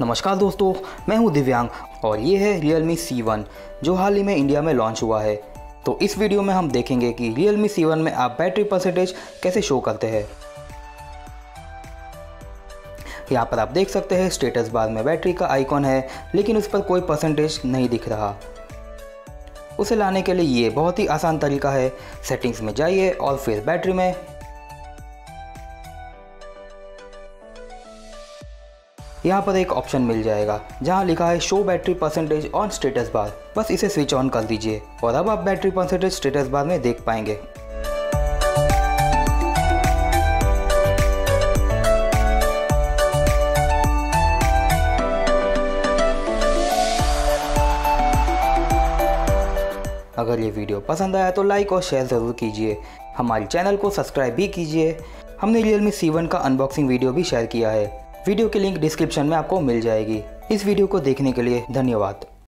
नमस्कार दोस्तों, मैं हूँ दिव्यांग और ये है Realme C1 जो हाल ही में इंडिया में लॉन्च हुआ है। तो इस वीडियो में हम देखेंगे कि Realme C1 में आप बैटरी परसेंटेज कैसे शो करते हैं। यहाँ पर आप देख सकते हैं स्टेटस बार में बैटरी का आइकॉन है, लेकिन उस पर कोई परसेंटेज नहीं दिख रहा। उसे लाने के लिए ये बहुत ही आसान तरीका है। सेटिंग्स में जाइए और फिर बैटरी में यहाँ पर एक ऑप्शन मिल जाएगा, जहाँ लिखा है show battery percentage on status bar बस इसे स्विच ऑन कर दीजिए और अब आप बैटरी परसेंटेज स्टेटस बार में देख पाएँगे। अगर ये वीडियो पसंद आया तो लाइक और शेयर ज़रूर कीजिए। हमारे चैनल को सब्सक्राइब भी कीजिए। हमने रियलमी सी का अनबॉक्सिंग वीडियो भी शेयर किया है। वीडियो की लिंक डिस्क्रिप्शन में आपको मिल जाएगी। इस वीडियो को देखने के लिए धन्यवाद।